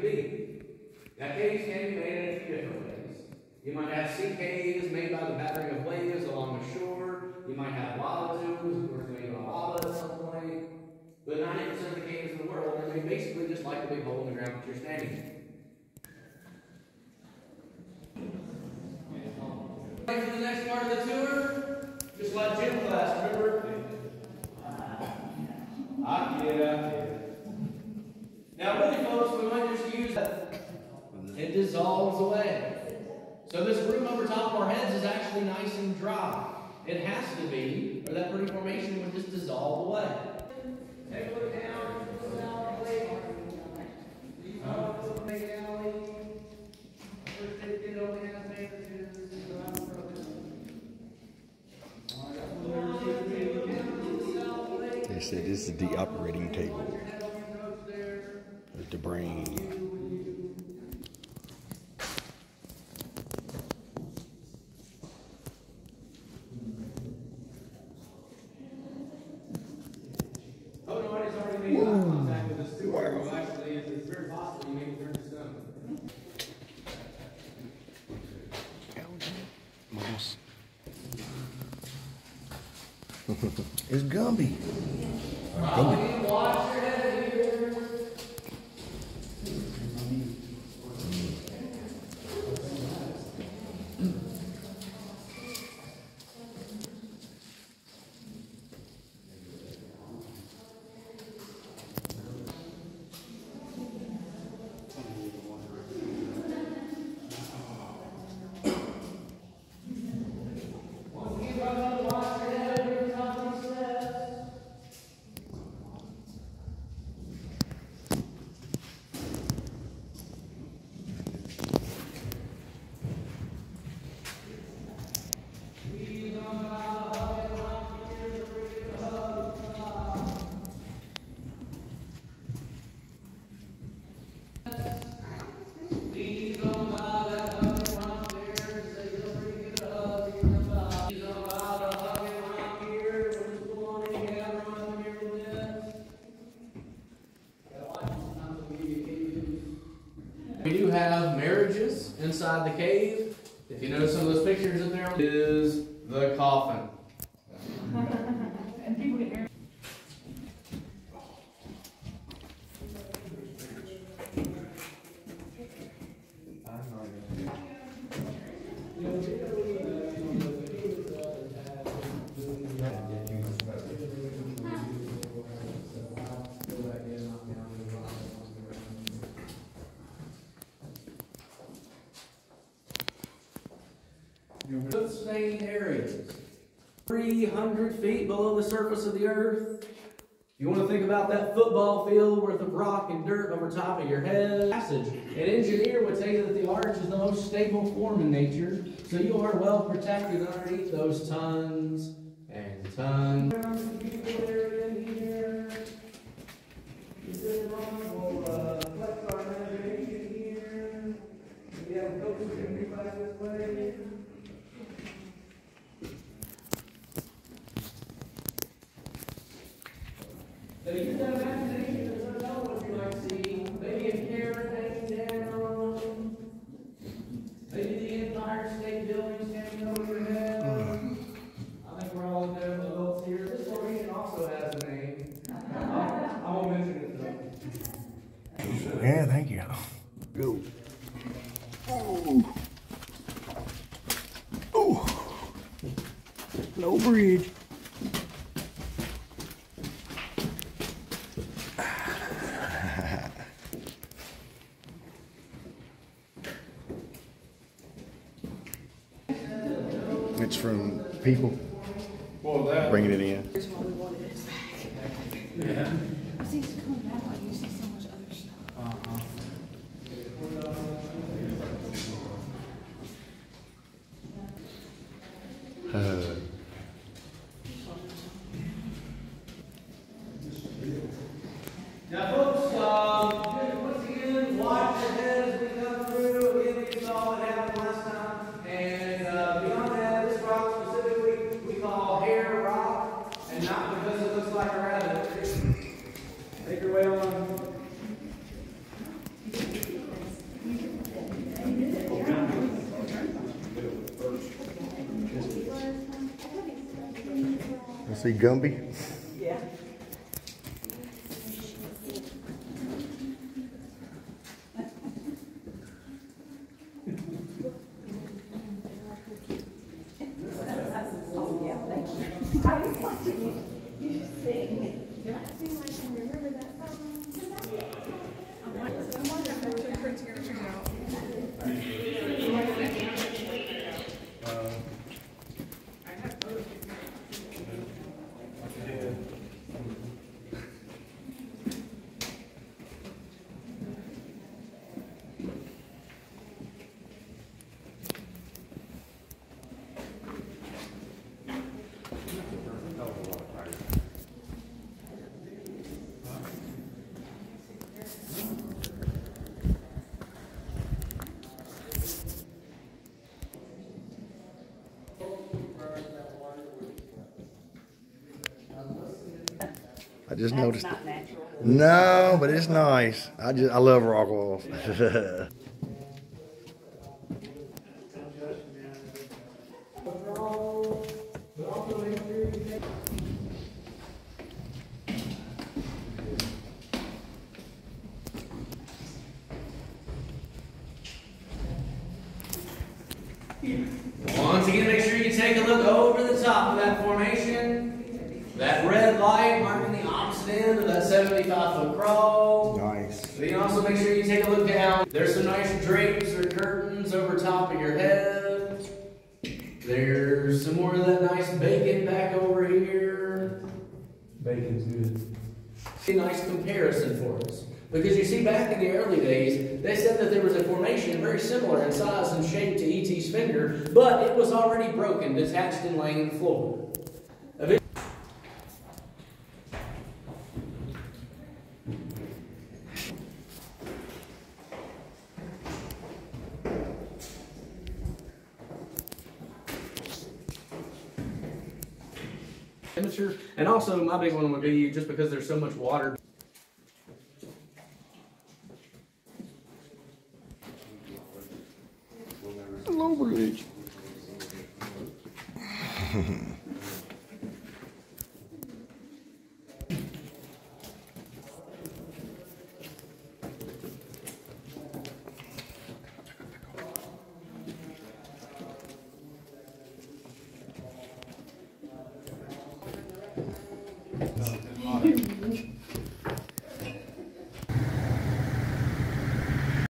be. Now, can be made in a few different ways. You might have sea caves made by the battering of waves along the shore. You might have lava tubes, of course, made by lava at some point. But 90% of the caves in the world are basically just like the big hole in the ground that you're standing in. The next part of the tour? Just like gym class, remember? Ah, yeah. Now, really, folks, we might just use that. It dissolves away. So this room over top of our heads is actually nice and dry. It has to be, or that pretty formation would just dissolve away. They said this is the operating table. There's the brain. Oh, no, it's already made eye contact with the steward. Well, actually, it's, it's very possible you may turn to stone. Mouse. it's Gumby. Gumby. Have marriages inside the cave. If you notice some of those pictures in there, is the coffin. 300 feet below the surface of the earth. You want to think about that football field worth of rock and dirt over top of your head. Passage. An engineer would tell you that the arch is the most stable form in nature, so you are well protected underneath those tons and tons. So use that imagination to sort of know what you might see. Maybe a carrot hanging down. Maybe the Empire State Building standing over your head. I think we're all in there adults here. This location also has a name. I I won't mention it though. Yeah, thank you. Go. Ooh. Ooh. No bridge. It's from people Well, that. bringing it in. Here's what we wanted it back. I see it's coming back like you see so much other stuff. Uh, Now, folks, um, once again, watch your head as we come through. Again, you saw what happened last time. And uh, beyond that, this rock specifically we call hair rock, and not because it looks like a rabbit. Make your way on see Gumby? Yeah. Oh, yeah, thank you. I was watching you, you sing. Do I seem like I remember that song? I might, I might have to put together figure out. I have both. I just That's noticed it. not natural. No, but it's nice. I just I love rock walls. Once again, make sure you take a look over the top of that formation. That red light marking the opposite end of that 75 foot crawl. nice. But you can also make sure you take a look down. There's some nice drapes or curtains over top of your head. There's some more of that nice bacon back over here. Bacon's good. A nice comparison for us. Because you see, back in the early days, they said that there was a formation very similar in size and shape to E.T.'s finger, but it was already broken, detached and laying on the floor. Temperature, and also my big one would be just because there's so much water Hello, Bridge.